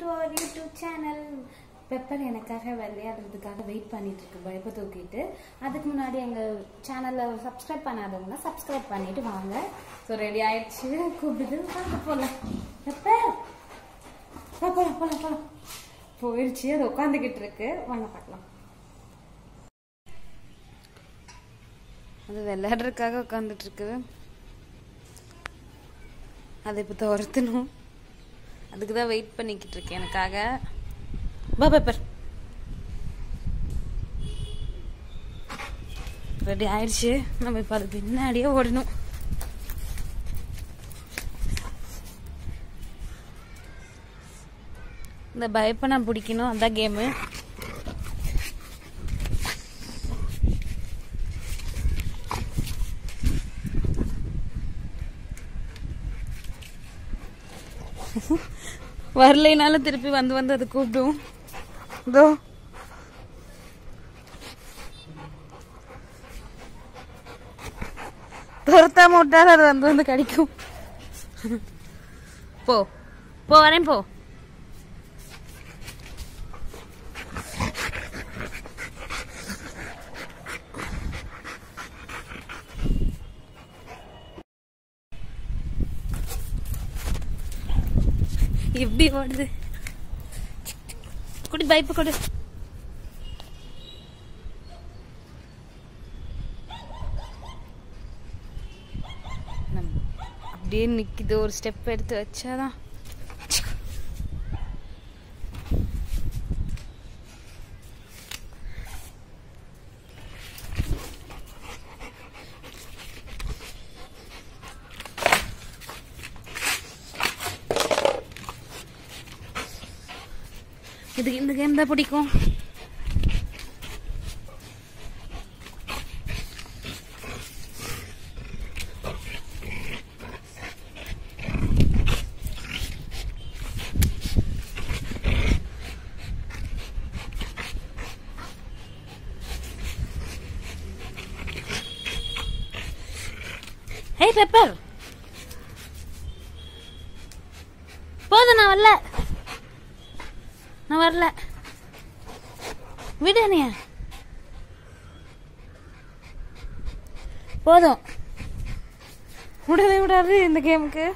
To our YouTube channel pepper எனக்காக விளையாடுறதுக்காக wait பண்ணிட்டு இருக்கு. பயப்ப தூக்கிட்டு. அதுக்கு முன்னாடி எங்க சேனலை சப்ஸ்கிரைப் பண்ணாதவங்க சப்ஸ்கிரைப் பண்ணிட்டு வாங்க. ஸோ ரெடி ஆயிடுச்சு. கூப்பிடுது. வாங்க போலாம். பெப்பர் வா, போலாம் போலாம் போயிடுச்சு அது உட்காந்துக்கிட்டு இருக்கு. வாங்க பார்க்கலாம். அது விளையாடுறதுக்காக உட்காந்துட்டு இருக்கு அதை இப்போ துரத்தணும். அதுக்கு தான் வெயிட் பண்ணிக்கிட்டு இருக்கேன் எனக்காக பா பேப்பர் ரெடி ஆயிடுச்சு. நம்ம இப்போ அது பின்னாடியே ஓடணும். இந்த பயப்பை நான் பிடிக்கணும். அதான் கேமு வரலைனாலும் திருப்பி வந்து வந்து அது கூப்பிடும் இதோ துரத்தாம விட்டாலும் அது வந்து வந்து கடிக்கும் போ போ வரேன் போ எப்படி ஓடுது குடி பைப்பு கொடு. அப்படியே நிக்குது. ஒரு ஸ்டெப் எடுத்து வச்சாதான் இது இந்த கேம் தான் பிடிக்கும். ஹே பெப்பர் போதும் நான் வரல. நான் வரல. விடு நீ போதும். விடவே விடாது இந்த கேமுக்கு